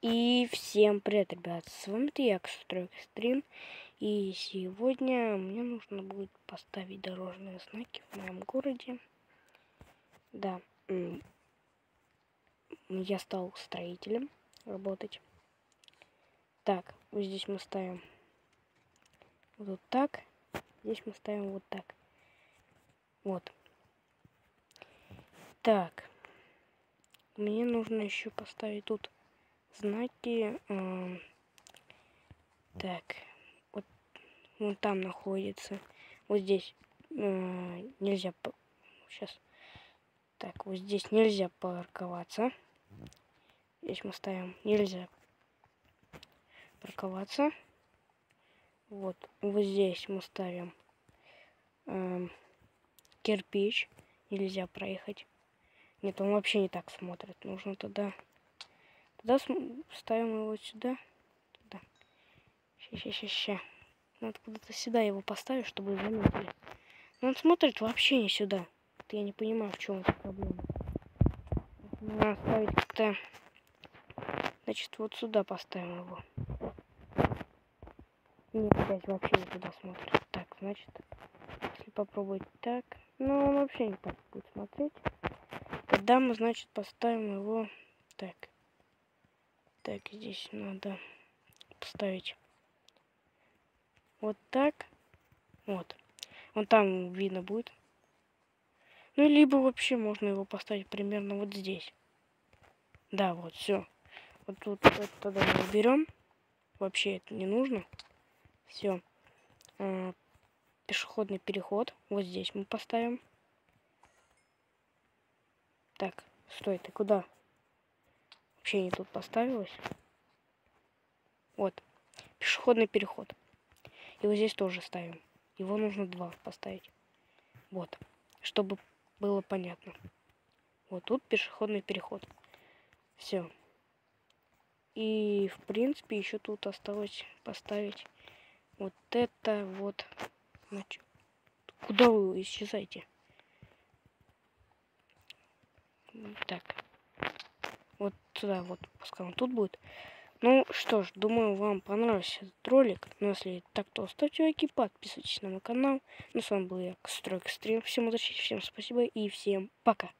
И всем привет, ребят, с вами я, Стройк Стрим. И сегодня мне нужно будет поставить дорожные знаки в моем городе. Да, я стал строителем работать. Так, вот здесь мы ставим вот так. Здесь мы ставим вот так. Вот. Так. Мне нужно еще поставить тут знаки. Э, так, вот вон там находится. Вот здесь э, нельзя... Сейчас. Так, вот здесь нельзя парковаться. Здесь мы ставим нельзя парковаться. Вот, вот здесь мы ставим э, кирпич. Нельзя проехать. Нет, он вообще не так смотрит. Нужно тогда Тогда ставим его сюда. Туда. Ща, ща, ща. Надо куда-то сюда его поставить, чтобы заметили. Но он смотрит вообще не сюда. Это я не понимаю, в чем проблема. Надо ставить как-то... Значит, вот сюда поставим его. Нет, опять вообще не туда смотрит. Так, значит, если попробовать так... Ну, он вообще не так будет смотреть. Тогда мы, значит, поставим его так. Так, здесь надо поставить вот так. Вот. Вон там видно будет. Ну, либо вообще можно его поставить примерно вот здесь. Да, вот, все. Вот тут вот тогда мы уберем. Вообще это не нужно. Все. А, пешеходный переход. Вот здесь мы поставим. Так, стой, ты куда? Вообще не тут поставилось. Вот. Пешеходный переход. Вот здесь тоже ставим. Его нужно два поставить. Вот. Чтобы было понятно. Вот тут пешеходный переход. Все. И, в принципе, еще тут осталось поставить вот это вот. Значит, куда вы исчезаете? Так вот сюда вот, пускай он тут будет. Ну что ж, думаю, вам понравился этот ролик. Ну, если так, то ставьте лайки, подписывайтесь на мой канал. Ну, с вами был я, Стройка Стрим. Всем удачи, всем спасибо и всем пока.